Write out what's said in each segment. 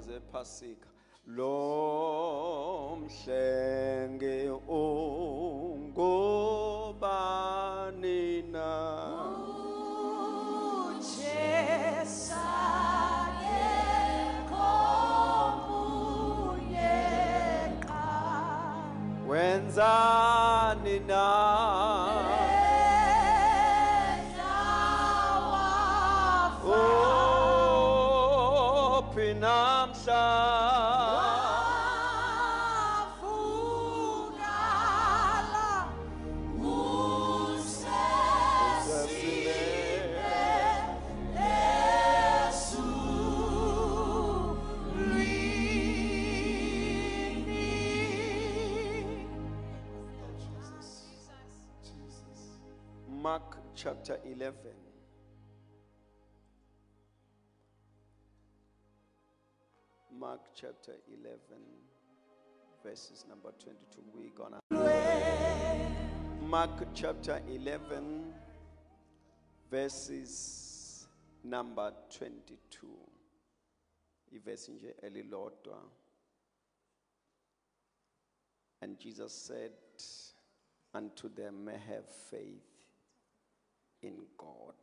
ingoma zephasika lo mhlenge ungobani na? Wenzani na verses number 22. We're gonna. Mark chapter 11, verses number 22. Ivesi nje elilodwa. And Jesus said unto them, Have faith in God.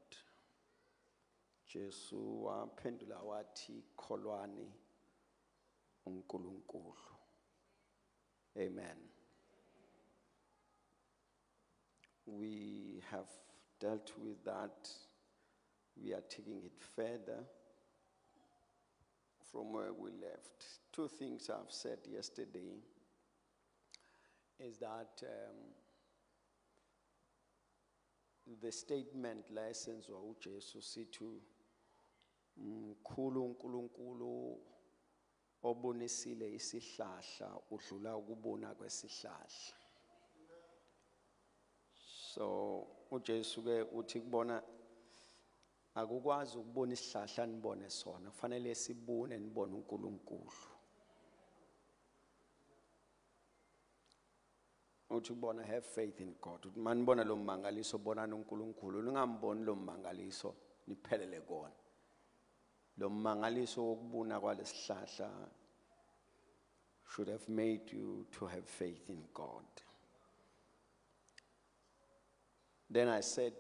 Jesu waphendula wathi kholwani uNkulunkulu. Amen. We have dealt with that. We are taking it further from where we left. Two things I've said yesterday is that um, the statement license wa uJesu sithi mkhulu uNkulunkulu obonisile isihlahla udlula ukubona kwesihlahla. So uJesu ke uthi kubona akukwazi ukubona isihlahla nibone sona kufanele sibune nibone uNkulunkulu. Uthi kubona have faith in God. Uthi manibona lo mmangaliso bonani uNkulunkulu. Ningamboni lo mmangaliso niphelele kona. Lo mmangaliso wokubuna kwalesihlahla should have made you to have faith in God. Then i said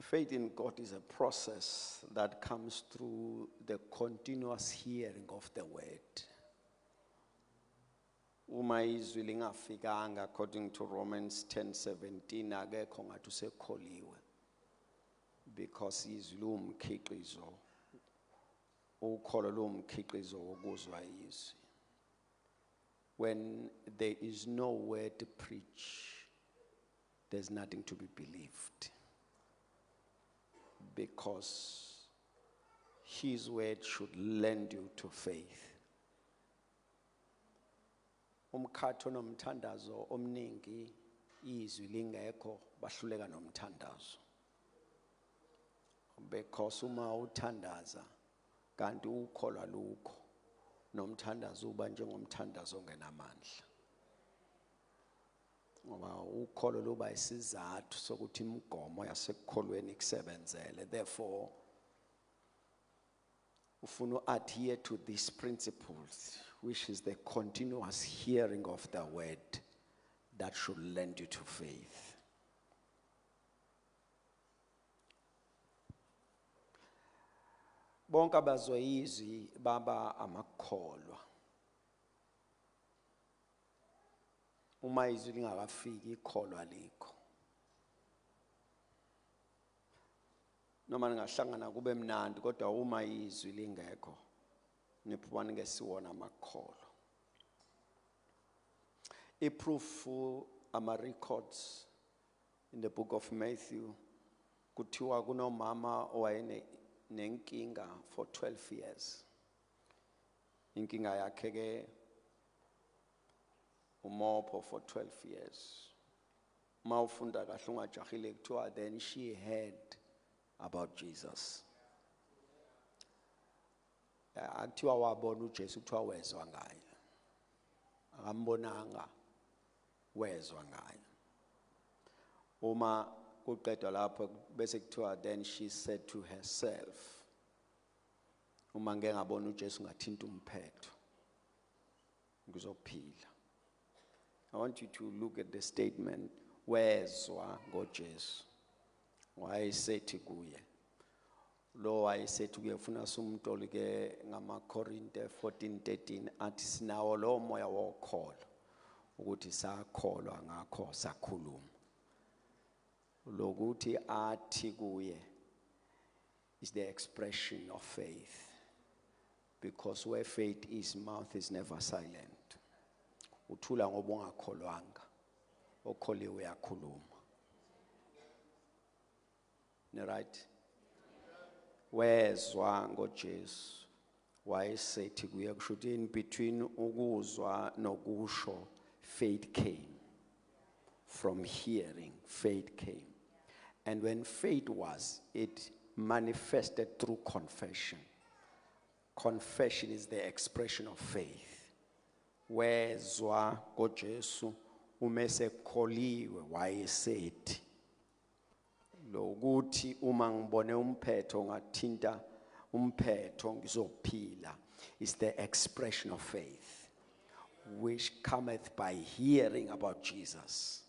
faith in God is a process that comes through the continuous hearing of the word. Uma izwi lingafikanga according to Romans 10:17 akekho ngathi because izwi lumkhiqizo ukholo lumkhiqizo wokuzwa izwi when there is no word to preach there's nothing to be believed. Because his word should lend you to faith. Umkhatho nomthandazo omningi izwi lingekho bahluleka nomthandazo because uma uthandaza kanti ukholwa lukho nomthandazo uba njengomthandazo ongenamandla. Ngoba ukholo luba isizathu sokuthi imigomo yasekukholweni therefore ufuna adhere to these principles which is the continuous hearing of the word that should lend you to faith bonke abazwe izwi baba amakholwa. Uma izwi lingakafiki ikholwa alikho noma ningahlangana kube mnandi kodwa uma izwi lingekho niphuma ningesiwona amakholo iproof ama records in the book of Matthew kuthiwa kunomama owayene nenkinga for 12 years. Inkinga yakhe ke umopho for 12 years. Mawufunda kahle ungajahile kuthiwa then she heard about Jesus. Akuthiwa wabona uJesu kuthiwa wezwa ngaye. Akambonanga wezwa ngaye. Uma kuqedwa lapho bese kuthiwa then she said to herself uma ngeke ngabona uJesu ngathinta umphetho ngizophila. I want you to look at the statement wezwa ngoJesu. Wayesethi kuye lo wayesethi kuye ufuna sumtoli ke ngamakorinte 14:13 athi sinawo lo moya wokholo ukuthi sakholwa ngakho sakhuluma lokuthi athi is the expression of faith. Because where faith is mouth is never silent. Uthula ngoba ungakholwanga okholiwe uyakhuluma. Ne right? Wezwa ngoJesu. Wayesethi kuye kusho ukuthi in between ukuzwa nokusho faith came. From hearing faith came and when faith was it manifested through confession. Confession is the expression of faith. Wezwa ngoJesu umese kholiwe wayesethi lokuthi uma ngibone umphetho ngathinta umphetho ngizophila. Is the expression of faith which cometh by hearing about Jesus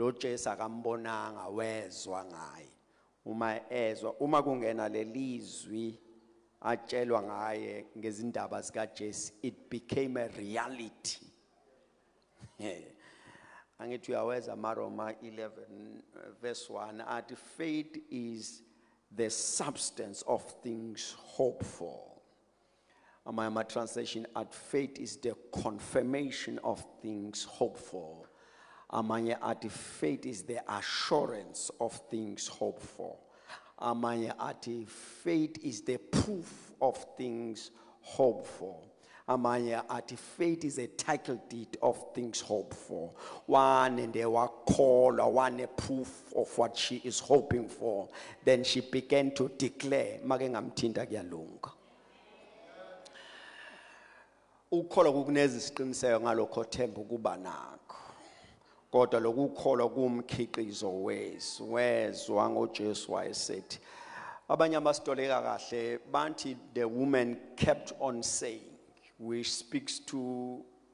lo Jesu akambonanga wezwa ngaye. Uma ezwa uma kungena lelizwi atshelwa ngaye ngezindaba zika Jesu it became a reality. Angithi uyaweza maroma 11 uh, verse 1 athi faith is the substance of things hoped for. My, my translation at faith is the confirmation of things hoped for amanye faith is the assurance of things hoped for. Amanye faith is the proof of things hoped for. Amanye faith is a title deed of things hoped for. Called one a proof of what she is hoping for. Then she began to declare make ngamthinta kuyalunga. Ukukholwa kukuneza isiqiniseko ngalokho themba ukuba kodwa lokukholwa kumkhiqizo wesu wezwa ngoJesu wayesethi abanye abasitoleka kahle bathi the woman kept on saying which speaks to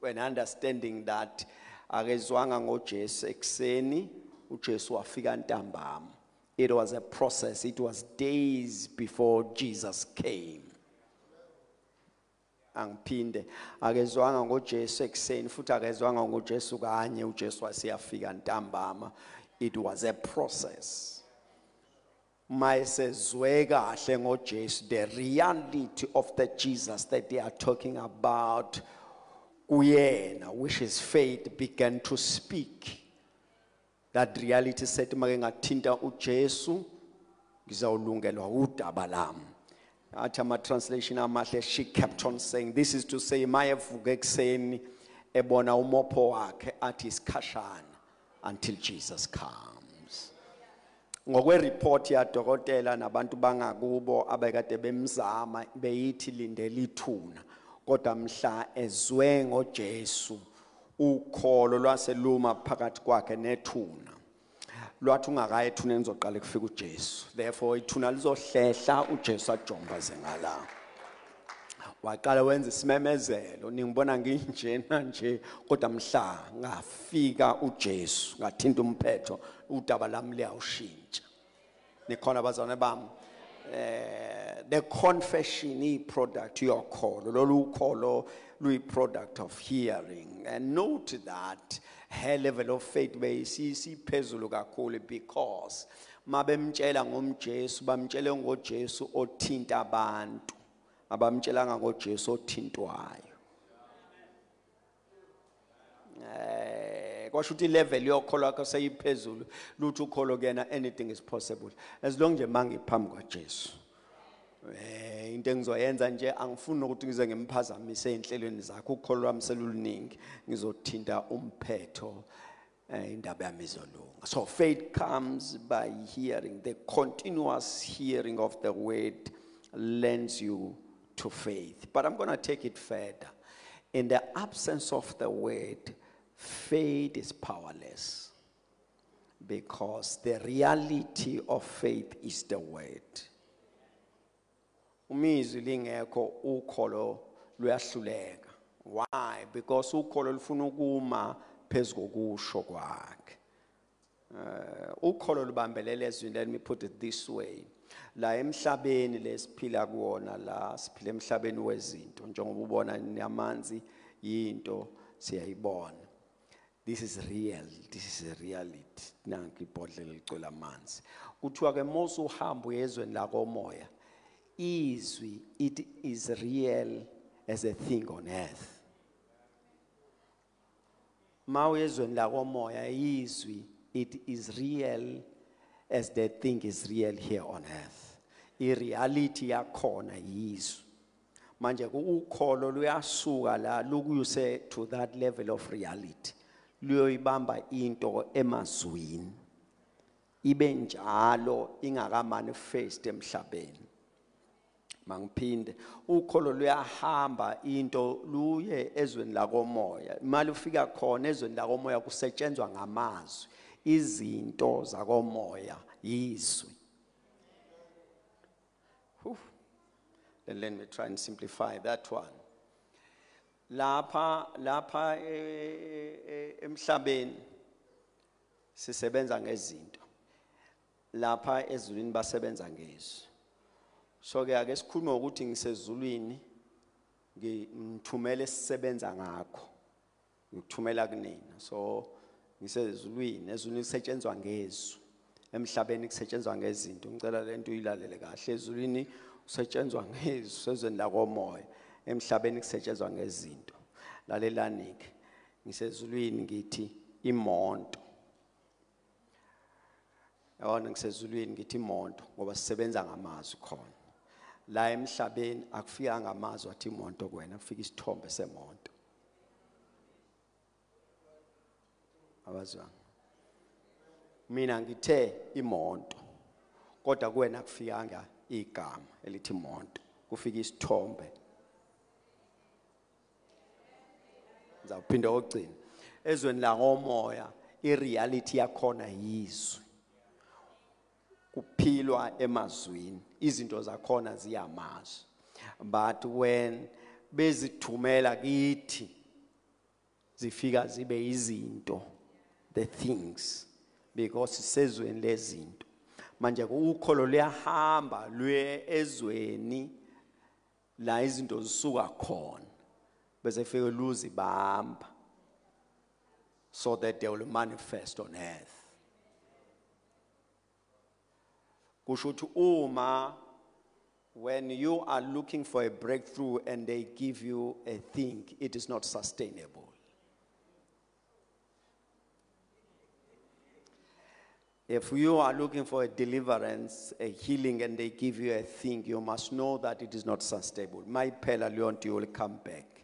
an understanding that akezwanga ngoJesu ekseni uJesu wafika ntambama. It was a process it was days before Jesus came angiphinde. Akezwanga ngoJesu ekseni futhi akezwanga ngoJesu kanye. uJesu ntambama. It was a process. Mayesezwe kahle ngoJesu the reality of the Jesus that they are talking about kuyena which is faith began to speak. That reality said make ngathinta uJesu ngizawulungelwa udaba lami athi ama translation amahle she kept on saying this is to say mayevuka ekseni ebona umopho wakhe athi isikhashana until Jesus comes. Ngokwereport yadokotela nabantu bangakubo abekade bemzama beyithi lindele ithuna. Kodwa mhla ezwe ngoJesu ukholo lwaseluma phakathi kwakhe nethuna lwathi ungakaye ethuneni uzoqala kufika uJesu. Therefore ithuna lizohlehla uJesu ajombaze ngala waqala wenza isimemezelo ningibona nginjena nje kodwa mhla ngafika uJesu ngathinta umphetho udaba lami liyawushintsha. Nikhona bazane bami? eh the confession i product yokholo lolu kholo luyi product of hearing. And note that her level of faith beyisisi phezulu kakhulu because mabemtshela ngomJesu bamtshele ngoJesu othinta abantu abamtshelanga ngoJesu othintwayo. Eh kwasho ukuthi level yokholwa kwakho seyiphezulu luthi ukholo kuyena anything is possible. As long nje mangiphambi kwaJesu. Eh into engizoyenza nje angifuni ukuthi ngize ngemphazamise enhlelweni zakhe ukholo lwami seluluningi ngizothinta umphetho eh, indaba yami izolunga. So faith comes by hearing. The continuous hearing of the word lends you to faith. But i'm going to take it further. In the absence of the word faith is powerless because the reality of faith is the word. Umizwi lingekho ukholo luyahluleka. Why? Because ukholo lufuna ukuma phezukokusho kwakhe. Eh ukholo lubambelela ezwini let me put it this way. La emhlabeni lesiphila kuwona la siphila emhlabeni wezinto njengoba ubona namanzi into siyayibona. This is real. This is a reality. Nanki ibhodlela licwela amanzi. Kuthiwa ke mose uhamba uyezweni lakomoya izwi it is real as a thing on earth. Mawuyezweni lakomoya izwi it is real as the thing is real here on earth. Ireality yakhona yizwi. Manje ukholo luyasuka la lukuyuse to that level of reality. Luyoyibamba into emazwini ibe njalo ingakamanifest emhlabeni. Mangiphinde ukholo luyahamba into luye ezweni lakomoya. Imali ufika khona ezweni lakomoya kusetshenzwa ngamazwi. Izinto zakomoya yizwi. Then let me try and simplify that one. Lapha lapha eh, eh, emhlabeni sisebenza ngezinto. Lapha ezulwini basebenza ngezwi so ke ake sikhulume ukuthi ngisezulwini ngithumela esisebenza ngakho. Ngikuthumela kunina. So ngisezulwini ezulwini kusetshenzwa ngezwi emhlabeni kusetshenzwa ngezinto. Ngicela lento uyilalele kahle. Ezulwini kusetshenzwa ngezwi sezweni lakomoya emhlabeni kusetshenzwa ngezinto. Lalelani-ke ngisezulwini ngithi imonto. Yabona ngisezulwini ngithi imonto ngoba sisebenza ngamazwi khona. La emhlabeni akufikanga amazwi athi imonto kuwena kufika isithombe semonto. Abazwanga. Mina ngithe imonto kodwa kuwena kufikanga igama elithi imonto kufika isithombe. Ngizawuphinda ogcina ezweni langomoya ireality yakhona yizwi. Kuphilwa emazwini izinto zakhona ziyamazwi but when bezithumela kithi zifika zibe izinto the things because sezweni lezinto. Manje ukholo luyahamba lwe ezweni la izinto zisuka khona. Bese fike luzibamba so that they will manifest on earth kusho ukuthi uma when you are looking for a breakthrough and they give you a thing it is not sustainable If you are looking for a deliverance, a healing, and they give you a thing, you must know that it is not sustainable. My pela leon you will come back.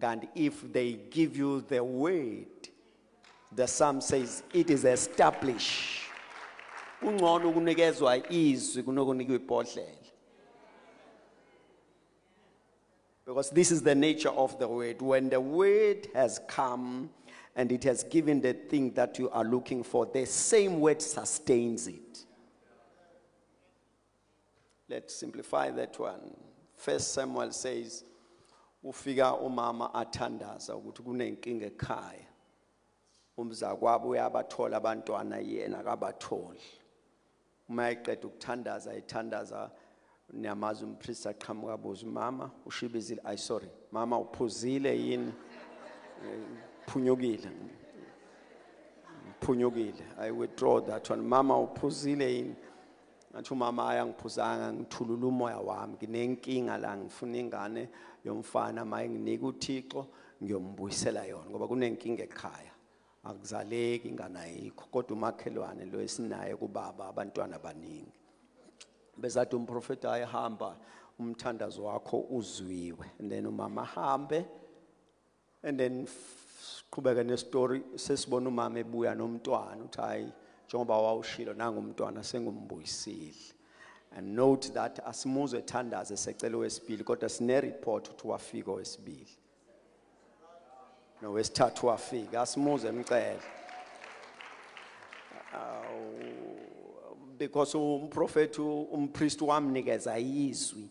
And if they give you the word, the psalm says it is established. Because this is the nature of the word. When the word has come and it has given the thing that you are looking for, the same word sustains it. Let's simplify that one. First Samuel says, ufika umama athandaza ukuthi kunenkinga ekhaya. Umzakwabo uyabathola abantwana yena akabatholi. Uma eqeda ukuthandaza ethandaza niyamazi umpriest aqhamuka abuza mama ushibizile? Ay sorry. Mama uphuzile yini? Phunyukile phunyukile i withdraw that one. Mama uphuzile yini ngathi umama ayangiphuzanga ngithulula umoya wami. Nginenkinga la ngifuna ingane yomfana. Maye nginika uThixo ngiyombuyisela yona ngoba kunenkinga ekhaya. Akuzaleki ingane ayikho kodwa umakhelwane lo esinaye kubaba abantwana abaningi bezathi umprofeti ayehamba umthandazo wakho uzwiwe. And then umama hambe. And then siqhubeke nestory sesibona umama ebuya nomntwana uthi hayi njengoba wawushilo nangumntwana sengumbuyisile and note that asimuzwe ethandaze secela owesibili kodwa sine-report ukuthi wafika owesibili. Nowesithathu wafika. Asimuzwe emcele because umprofeti umpriest wamnikeza izwi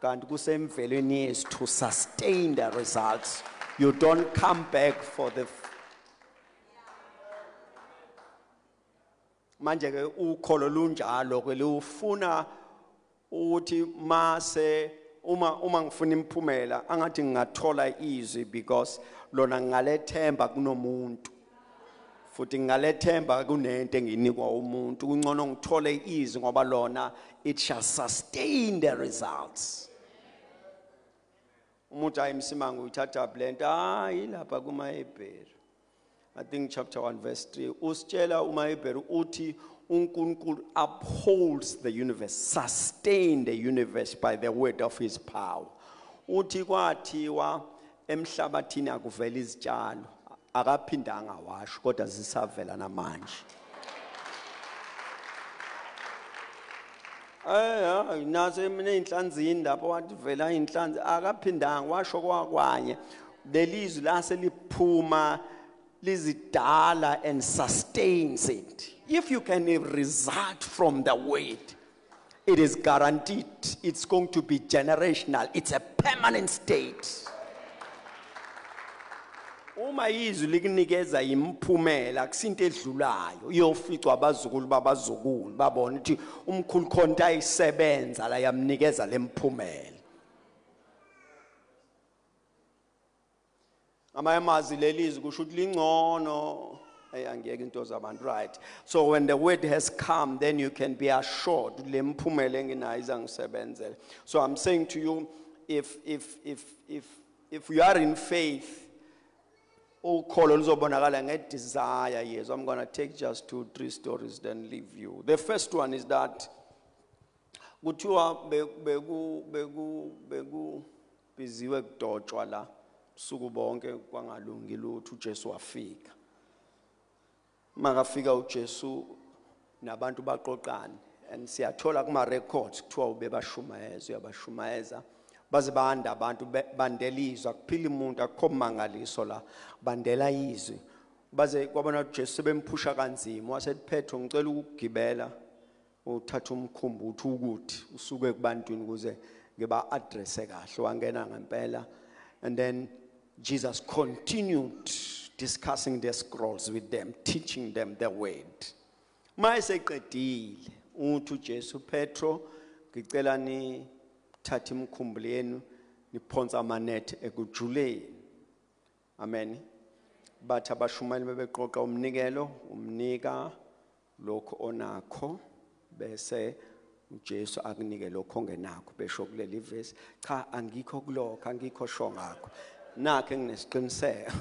kanti kusemvelweni yethu to sustain the results. You don't come back for the manje ke ukholo lunjalo ke lufuna ukuthi mase uma uma ngifuna imphumela angathi ngingathola izwi because lona ngalethemba kunomuntu. Futhi ngalethemba kunento enginikwa umuntu. Kungcono ngithole izwi ngoba lona it shall sustain the results. Umuntu ayimsimanga uyithatha blend. Hayi lapha kumaHebheru. I think chapter 1 verse 3 usitshela umaHebheru uthi uNkulunkulu upholds the universe sustain the universe by the word of his power. Uthi kwathiwa emhlabathini akuvela izitshalo akaphindanga washo kodwa zisavela namanje. Eh nazo emine inhlanzini lapho wathi vela inhlanzi akaphindanga washo kwakwanye lelizwi lase liphuma lizidala and sustains it if you can result from the word it is guaranteed it's going to be generational. It's a permanent state. Uma izwi likunikeza imphumela akusinto edlulayo. Iyoficwa abazukulu babazukulu babona ukuthi umkhulu khonto ayisebenza la yamnikeza lemphumela amanye amazwi lelizwi kusho ukuthi lingcono. Angiyeke into zabantu right. So when the word has come then you can be assured le mphumela enginayo izangisebenzela. So i'm saying to you if if if if if you are in faith ukholo luzobonakala ngedesire yes i'm going to take just two three stories then leave you. The first one is that kuthiwa beku beku beku biziwe kudotshwa la suku bonke kwangalungi lutho uJesu wafika makafika uJesu nabantu baqoqane and siyathola kuma records kuthiwa ubebashumayeza uyabashumayeza. Baze banda abantu bandela izwi akuphila umuntu akukho mangaliso la bandela izwi. Baze kwabona uJesu sebemphusha kanzima wasethi Petro ngicela ukugibela uthatha umkhumbi uthi ukuthi usuke kubantwini ukuze ngiba-adrese kahle. Wangena ngempela and then Jesus continued discussing the scrolls with them teaching them the word. Mayeseqedile uthi uJesu Petro ngicela ni thatha imikhumbuli yenu niphonsa amanet ekujuleni. Amen. Bathi abashumayeli bebeqoqa umnikelo umnika lokho onakho bese uJesu akunike lokho ongenakho besho kuleli verse cha angikho kulokho angikho sho ngakho nakhe nginesiqiniseko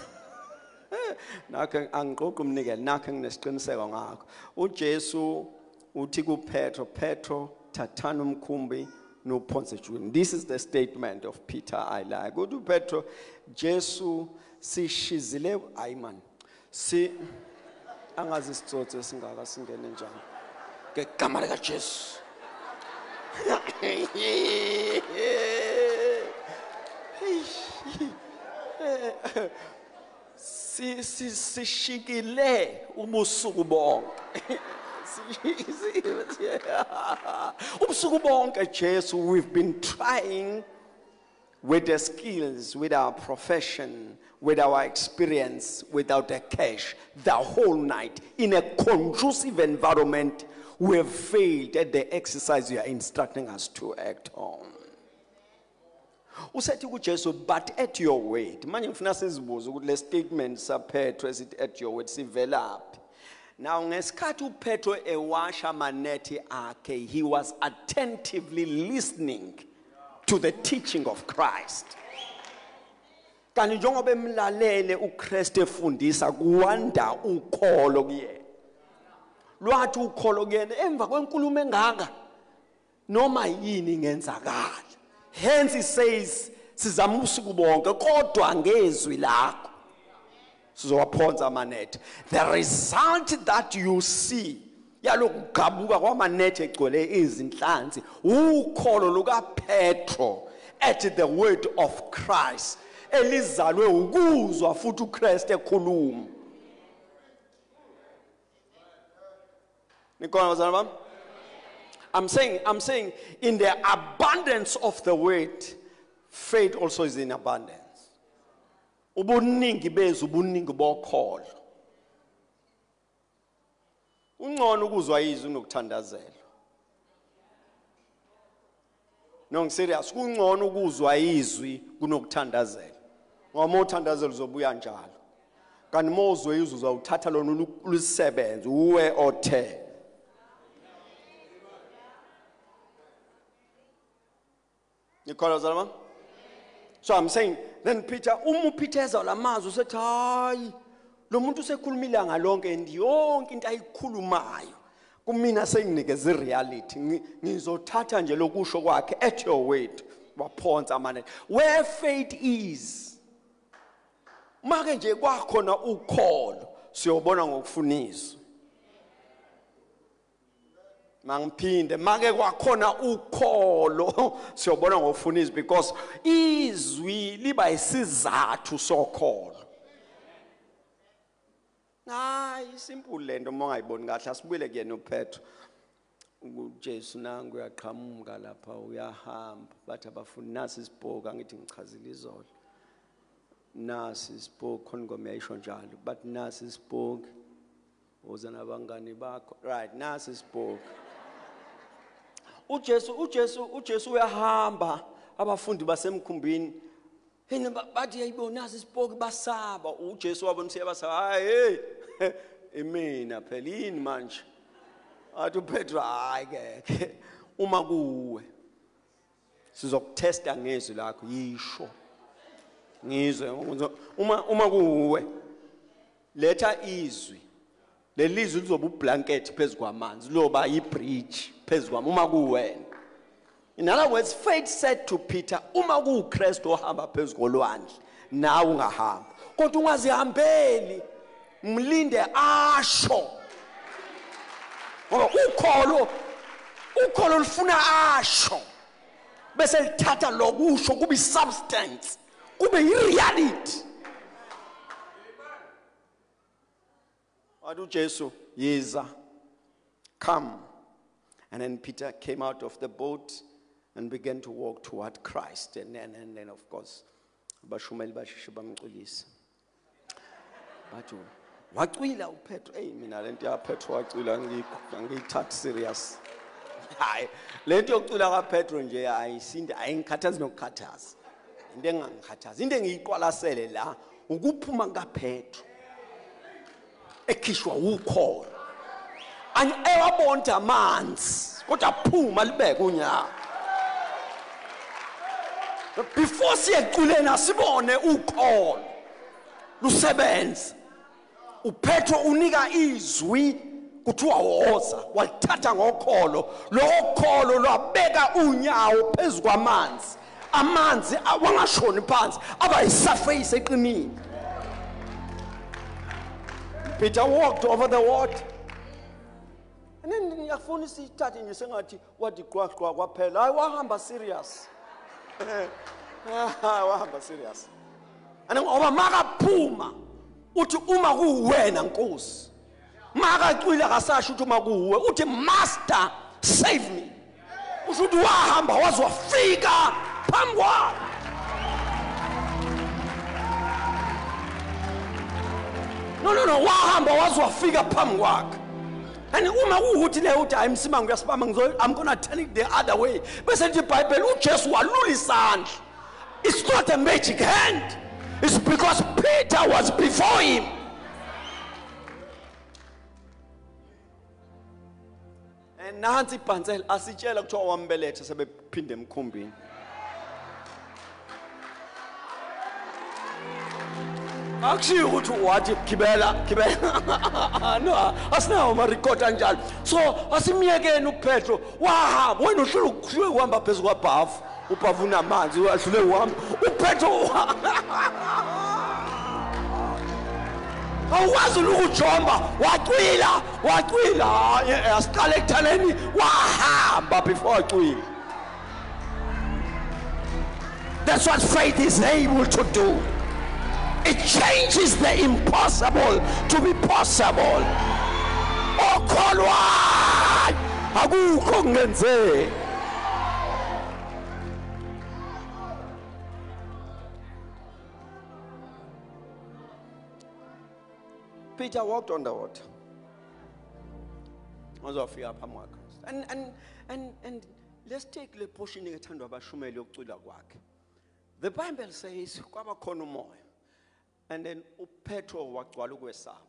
nakhe angiqoqi umnikelo nakhe nginesiqiniseko ngakho uJesu uthi kuPetro Petro thathana umkhumbi nophonse ejulini this is the statement of Peter I like. Uthi uPetro Jesu sishizile hayi man si angazi isitsotsi singaka singene njani? Ngegama lika Jesu si si sishikile bonke. Ubusuku bonke Jesu we've been trying with the skills with our profession with our experience without the cash the whole night. In a conducive environment we have failed at the exercise you are instructing us to act on usethi kujesu but at your word manje ngifuna sizibuze ukuthi le statement saphethwe esithi at your word sivelaphi now ngesikhathi uPetro ewasha amanethi akhe he was attentively listening to the teaching of Christ. Kanti njengoba emlalele uKristu efundisa kuwanda ukholo kuyena. Lwathi ukholo kuyena emva kwenkulumo engaka noma yini ingenzakala? Hence he says sizama usuku bonke kodwa ngezwi lakho. Sizowaphonsa amanethe the result that you see yalokugabuka kwamanethe egcwele izinhlanzi ukholo lukapetro at the word of christ elizalwe ukuzwa futhi uKristu ekhuluma. Nikhona bazalwane bami? I'm saying I'm saying in the abundance of the word faith also is in abundance. Ubuningi bezu ubuningi bokholo. Ungcono ukuzwa izwi unokuthandazela. No ngiserious kungcono ukuzwa izwi kunokuthandazela ngoba uma uthandazela uzobuya njalo. Kanti uma uzwe izwi uzawuthatha lona ulu- lusebenze uwe othe. Nikhola zalama So I'm saying then Peter uma uPeter eza lamazwi usethi hayi lo muntu usekhulumile ngalonke and yonke into ayikhulumayo. Kumina senginikeza ireality. Ngi- ngizothatha nje lokusho kwakhe at your word. Waphonsa amane. Where faith is make nje kwakhona ukholo siyobona ngokufunizwa mangiphinde. Make kwakhona ukholo. Siyobona ngokufunizwa because izwi liba isizathu sokholo. Hayi simple lento uma ungayiboni kahle. Asibuyele kuyena uphetho ujesu nangu uyaqhamuka lapha uyahamba. Bathi abafundi nasi isibhoki angithi ngichazile izolo. Nasi isibhoki khona ngomeyisho njalo. But nasi isibhoki uza nabangani bakho. Right nasi isibhoki ujesu ujesu ujesu uyahamba abafundi basemkhumbini. Ba- bathi yayibona nasi isibhoki basaba. Ujesu wabona siyabasaba hayi hey imina phela yini manje? Athi uPetro hayi ke uma kuwe. Sizokutesta ngezwi lakho yisho. Ngizwe uma uma kuwe letha izwi. Lelizwi lizoba ublanket phezulu kwamanzi loba ibridge phezulu kwami uma kuwena. In other words faith said to peter uma kuwukristu ohamba phezulu kolwandle nawe ungahamba. Kodwa ungazihambeli mlinde asho. Ngoba ukholo ukholo lufuna asho. Bese lithatha lokusho kube substance kube ireality. Wathi Jesu, yiza come. And then Peter came out of the boat and began to walk toward Christ. And then and then of course abashumeli basheshe bamculisa bathi wacwila uPetro. Hey mina lento yaPetro wacwila angiyithathi serious. Hayi lento yokucula kaPetro nje ayisinde ayingikhathazi nokukhathaza. Into engangikhathaza into engiyiqwalasele la ukuphuma kaPetro ekhishwa ukholo. Anye- ewabonta amanzi kodwa aphuma libeke unyawo before siyeculeni asibone ukholo lusebenza uPetro unika izwi kuthiwa woza walithatha ngokholo. Lo kholo lwabeka unyawo phezulu kwamanzi. Amanzi awangashoni phansi aba yisurface eqinile. Peter walked over the water. And then ngiyafuna isithathe nje sengathi wathi qwaqwa kwaphela. Hayi wahamba serious. Wahamba serious. And ngoba makaphuma uthi uma kuwena nkosi makacwile akasasho ukuthi uma kuwe uthi master save me. Usho ukuthi wahamba waze wafika phambi kwakhe no no wahamba waze wafika phambi kwakhe. And uma kuwukuthi leyo uthi hayi msima ngiyasibamba i'm to turn it the other way. Bese lithi iBhayibheli uJesu walula isandla. It's not a magic hand. It's because Peter was before him. And nansi ibhansela asitshela kuthiwa wambeletha sebephinde emkhumbini akushiyo ukuthi wathi gibela gibela no asinawo amarekhodi anjalo. So asimyekeni upetro wahamba. Wena uhlule uhlule uhamba phezu kwabhafu. Ubhafu unamanzi wahlule uhamba. Upetro wa- awukwazi ukujomba. Wacwila wacwila. Eh, Asiqala ekuthaleni. Wahamba before acwila that's what faith is able to do it changes the impossible to be possible. Okholwayo akukho kungenzeki Peter walked on the water. and, and, and, and let's take le portion ethandwa the bible says kwaba khona and then upetro wagcwala ukwesaba.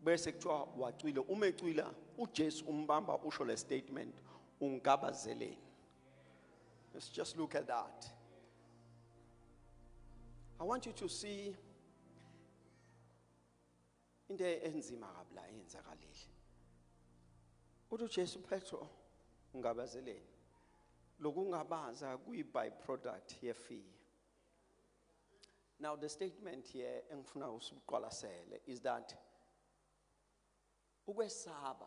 Bese kuthiwa wacwile uma ecwila ujesu umbamba usho le statement ungabazeleni. Let's just look at that. I want you to see into enzima kabi la eyenzakalile uthi uJesu Petro ungabazeleni. Lokungabaza kuyi byproduct yefee now the statement here engifuna usiqwalasele is that ukwesaba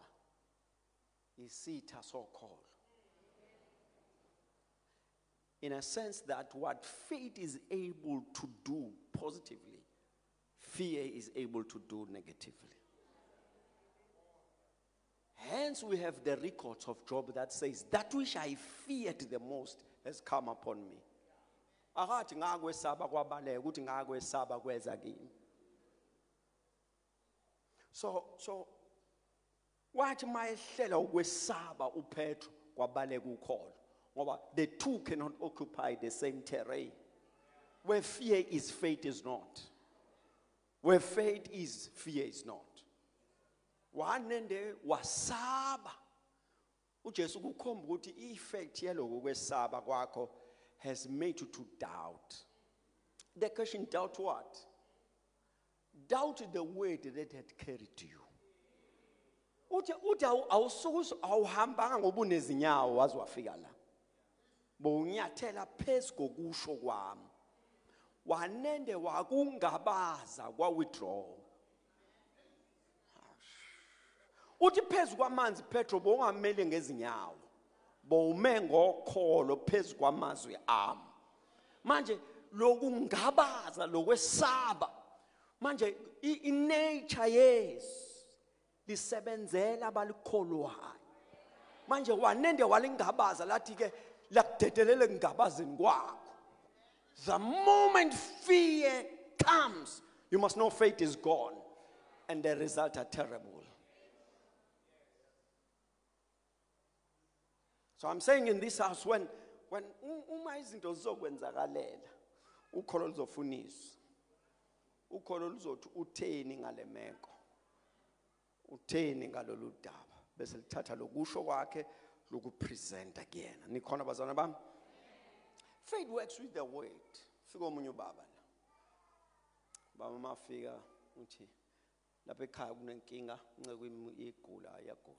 in a sense that what faith is able to do positively fear is able to do negatively. Hence, we have the records of Job that says, That which I feared the most has come upon me. Akathi ngakwesaba kwabaleka ukuthi ngakwesaba kweza kimi so so wathi mayehlela ukwesaba upetro kwabaleka ukholo ngoba the two cannot occupy the same terrain where fear is faith is not where faith is, fear is not. Wanende wasaba. uJesu kukhomba ukuthi i-effect yaloko kwesaba kwakho has made you to doubt. The question doubt what? Doubt the word that had carried you. Uthi uthi awusuku awuhambanga ngoba unezinyawo waze wafika la. Bowunyathela phezu kokusho kwami. wanende wakungabaza kwa-withdraw uthi phezu kwamanzi petro bowungamele ngezinyawo bowume ngokholo phezu kwamazwi ami manje lokungabaza lokwesaba manje inature yes lisebenzela abalikholwayo. Manje wanende walingabaza lathi ke lakudedelele kungabazeni kwakho. The moment fear comes, you must know faith is gone and the results are terrible. So I'm saying in this house when when uma izinto zizokwenzakalela ukholo luzofuniswa ukholo luzothi utheni ngale meko utheni ngalolu daba bese lithatha lokusho kwakhe lokupresenta kuyena nikhona bazana bami Faith works with the word. Fika omunye ubaba la. Baba mafika uthi lapha ekhaya kunenkinga inceke igula iyagula.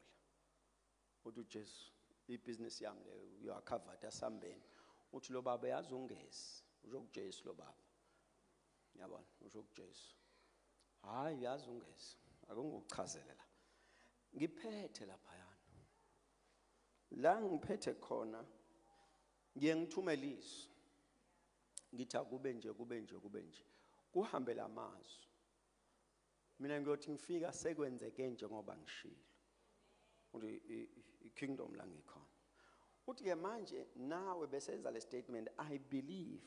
Uthi uJesu ibusiness yami leyo you are covered asambeni. Uthi lo baba yazi ungezi. Usho kuJesu lo baba. Yabona usho kuJesu. Hayi yazi ungezi. Akungukuchazele la. Ngiphethe lapha yana. La ngiphethe khona ngiye ngithumele izwi ngithi akube nje kube nje kube nje kuhambe lamazwi mina ngiyothi ngifika sekwenzeke njengoba ngishilo uthi ikingdom la ngikhona uthi ke manje nawe besenza le statement i believe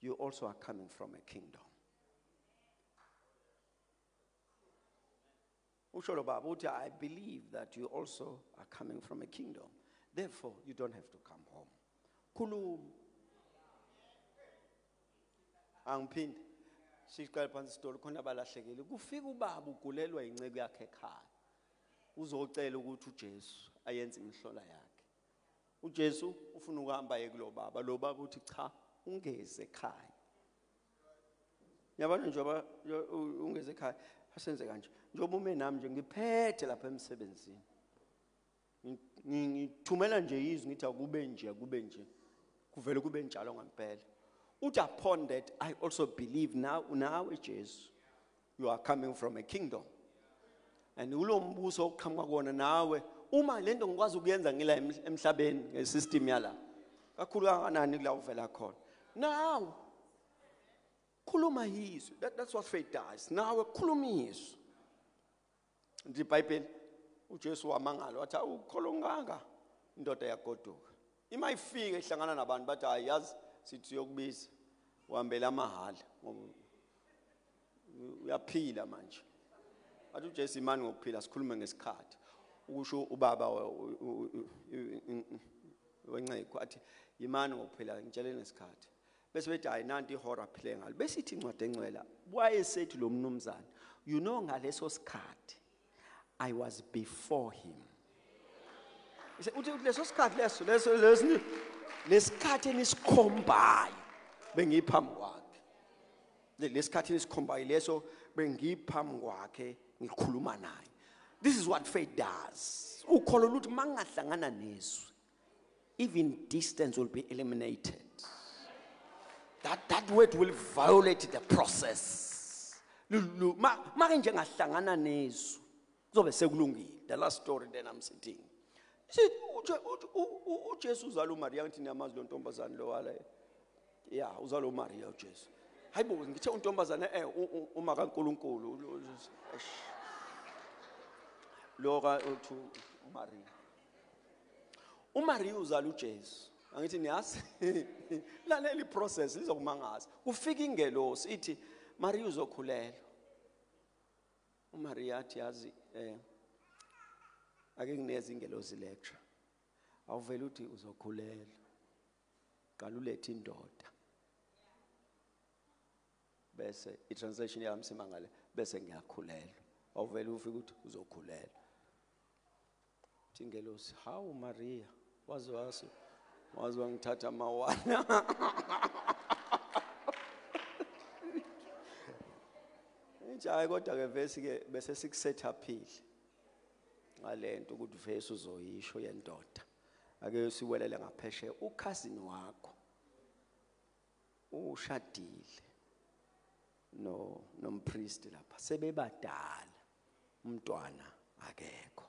you also are coming from a kingdom. Usho lo baba uthi i believe that you also are coming from a kingdom. Therefore you don't have to come home. Khuluma. Angiphinde. Siqale phansi isitolo khona abalahlekile kufika ubaba ugulelwa inceke yakhe ekhaya uzocela ukuthi uJesu ayenze imihlola yakhe. uJesu ufuna ukuhamba ye kulo baba lo baba uthi cha ungeze ekhaya. Yabona njengoba ungeze ekhaya asenze kanje njengoba ume nami nje ngiphethe lapha emsebenzini ngithumela nje izwi ngithi akube nje akube nje kuvele kube njalo ngempela uthi upon that i also believe now now ejesu you are coming from a kingdom and kulo mbuso oqhamuka kuwona nawe uma lento ngikwazi ukuyenza ngila em- emhlabeni ngesystem yala kakhulu kangakanani kula uvela khona? Nawe khuluma yizwi That- that's what faith does. Nawe khuluma izwi nti ibhayibheli ujesu wamangala wathi awukholo nganga indoda yagoduka ima ifike ihlangana nabantu bathi hayi yazi sithi yokubiza uhambela amahala ngoba uyaphila manje. Athi ujesu imani ngokuphila sikhulume ngesikhathi. Ukusho ubaba we- u- u- u- u- u- wenceko athi imani ngokuphila ngitsheleni ngesikhathi. Bese bethi hayi nanti ihora aphile ngalo. Besithi incwadi engcwela wayesethi lo mnumzane you know ngaleso sikhathi i was before him. Uthi leso sikhathi leso leso lesi lesikhathi enisikhombayo bengiphambi kwakhe. Le- lesikhathi enisikhombayo leso bengiphambi kwakhe ngikhuluma naye. This is what faith does. Ukholo luthi mangahlangana nezwi even distance will be eliminated. That that word will violate the process. Ma make nje ngahlangana nezwi kuzobe sekulungile. The last story then i'm sitting. Ujesu uzala umariya ngithi niyamazi lo ntombazane lo wala ya uzala umariya ujesu hayi bo ngithe untombazane eh u- u- uma kaNkuluNkulu lo- lo- eish. lo ka uthi umariya. Umariya uzala ujesu. Angithi niyazi lalela iprocess lizokumangaza kufika ingelosi ithi mariya uzokhulelwa. Umariya athi yazi eh ake ngineze ingelosi lecture. Awuvela uthi uzokhulelwa. Qala ulethe indoda. Bese i-translation yami simangale bese ngiyakhulelwa. Awuvela ufike uthi uzokhulelwa. Thi ingelosi hawu maria waze wazi waze wangithatha amawana hayi kodwa-ke vesi-ke bese sikusethaphile. Ngalento ukuthi vese uzoyisho yendoda. Ake siwelele ngaphesheya ukhazini wakho. Ushadile. No nompriest lapha sebebadala umntwana akekho.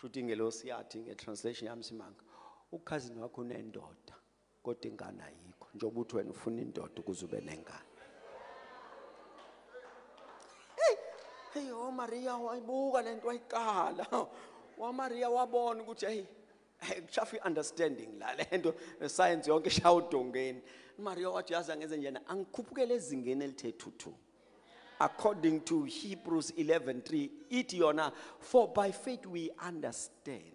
Shuthi ingelosi yathi ngetranslation yami simanga ukhazini wakho unendoda kodwa ingane ayikho. Njengoba uthi wena ufuna indoda ukuze ube nengane. Hey oh Maria wayibuka lento wayiqala wa Maria wabona ukuthi hey kushafa understanding la lento science yonke ishaya udongeni Maria wathi yazi angeze njena angikhuphukele ezingeni elithe according to Hebrews 11:3 ithi yona for by faith we understand.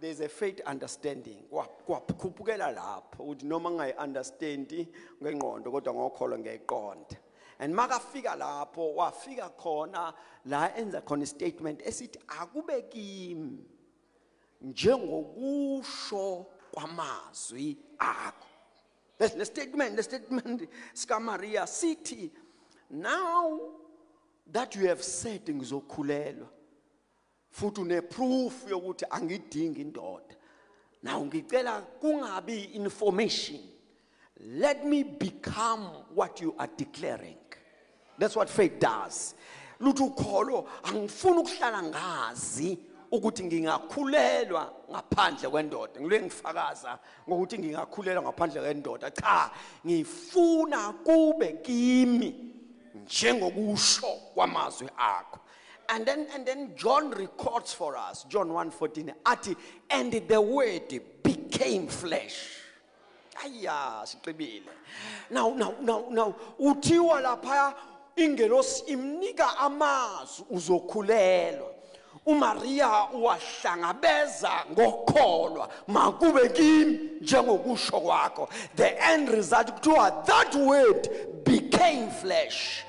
There's a faith understanding. Kwa- kwakhuphukela lapho. Ukuthi noma ngingayi-understandi ngengqondo kodwa ngokholwa ngiyayiqonda. And makafika lapho wafika khona la enza khona istatement esithi akube kimi njengokusho kwamazwi akho. Le statement le statement sikaMaria sithi now that you have said ngizokhulelwa futhi uneproof yokuthi angidingi indoda. Now ngicela kungabi information. Let me become what you are declaring. That's what faith does. Luthi ukholo angifuni ukuhlala ngazi ukuthi ngingakhulelwa ngaphandle kwendoda. Ngile ngifakaza ngokuthi ngingakhulelwa ngaphandle kwendoda. Cha ngifuna kube kimi njengokusho kwamazwi akho. And then and then John records for us John 1:14 athi and the word became flesh. Aya siqibile now now now now uthiwa lapha ingelosi imnika amazwi uzokhulelwa. uMaria uwahlangabeza ngokholwa makube kimi njengokusho kwakho. The end result kuthiwa that word became flesh.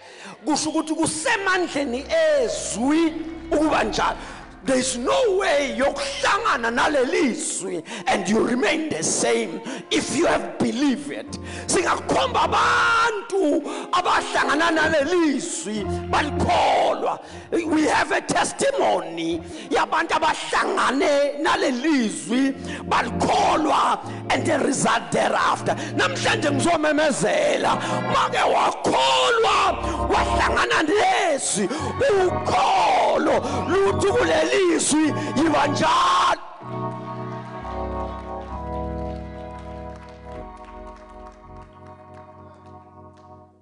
Kusho ukuthi kusemandleni ezwi ukuba njalo. There's no way yokuhlangana nalelizwi and you remain the same if you have believed. It singakhomba abantu abahlangana nalelizwi balikholwa. We have a testimony yabantu abahlangane nalelizwi balikholwa and the result thereafter. Namhlanje ngizomemezela make wakholwa wahlangana nezwi ukholo luthi kulelizwi yiba njalo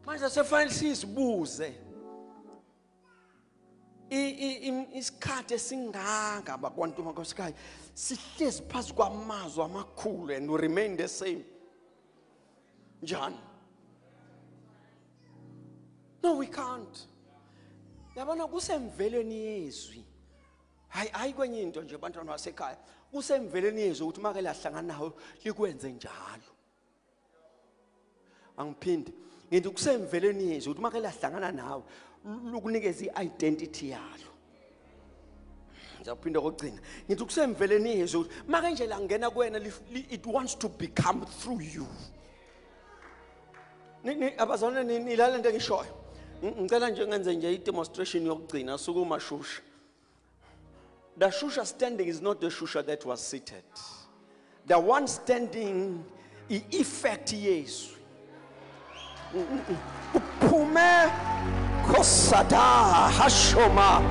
manje sefanele sizibuze isikhathi esinganga bakwantu mankosikazi sihlezi phansi kwamazwi amakhulu and we remain the same. Njani? No we can't. Yabona kusemvelweni yezwi hayi hayi kwenye into nje bantwana basekhaya. Kusemvelweni yezwi ukuthi make lahlangana nawe likwenze njalo. Angiphindi ngithi kusemvelweni yezwi ukuthi make lahlangana nawe lukunikeza i-identity yalo. Ngizaphinda kokugcina. Ngithi kusemveleni yezwi ukuthi make nje langena kuwena it wants to become through you. Abazalwane ni- nilale into engishoyo Ng- ngicela nje ngenze nje i-demonstration yokugcina sukuma the shusha standing is not the shusha that was seated. The one standing i-effect yezwi uphume khosada hashoma.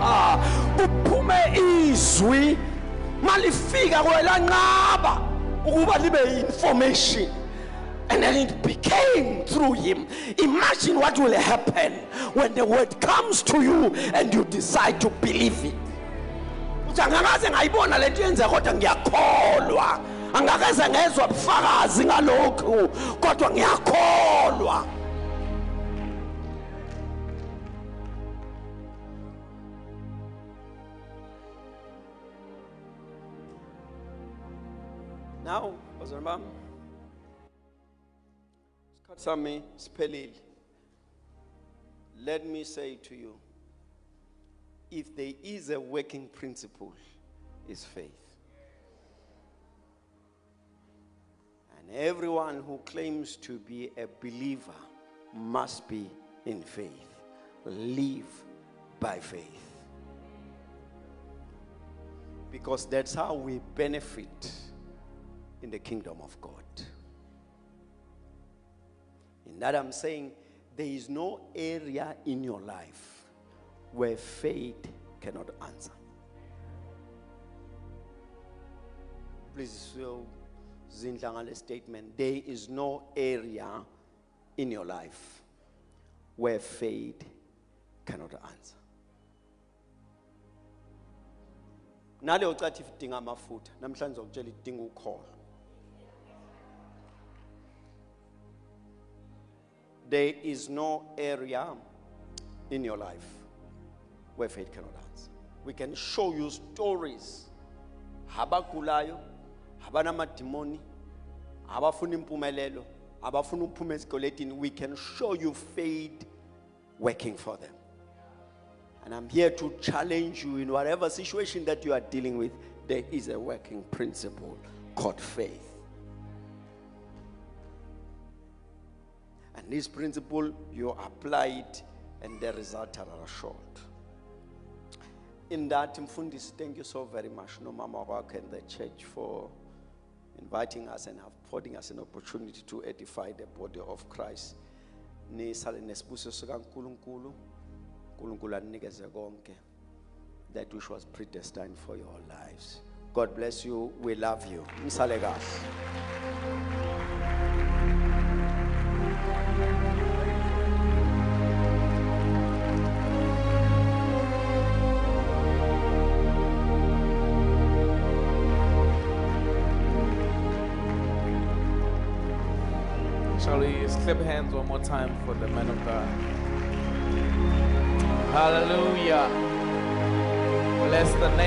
Uphume izwi. Malifika kwelanqaba ukuba libe information. And then it became through him. Imagine what will happen when the word comes to you and you decide to believe it uthi angakaze ngayibona lento yenzeka kodwa ngiyakholwa. Angakaze ngezwa bufakazi ngalokhu kodwa ngiyakholwa. Now bazalwane bami isikhathi sami siphelile. Let me say to you if there is a working principle is faith and everyone who claims to be a believer must be in faith live by faith because that's how we benefit in the kingdom of God. In that, I'm saying there is no area in your life where faith cannot answer. Please, so Zinhlangale statement there is no area in your life where faith cannot answer. naleyo cathi idinga amafutha namhlanje okutshela idinga ukholo there is no area in your life where faith cannot answer. We can show you stories. Abagulayo abanamadimoni abafuna impumelelo abafuna ukuphuma we can show you faith working for them. And I'm here to challenge you in whatever situation that you are dealing with, there is a working principle called faith. And this principle, you apply it, and the results are assured. In that, Mfundis, thank you so very much, no Mama Waka and the church for inviting us and affording us an opportunity to edify the body of Christ. Nisale nesibusiso sikaNkulunkulu. uNkulunkulu anikeze konke that which was predestined for your lives. God bless you. We love you. Msale kahle. Clap hands one more time for the man of God? Hallelujah. Bless the name.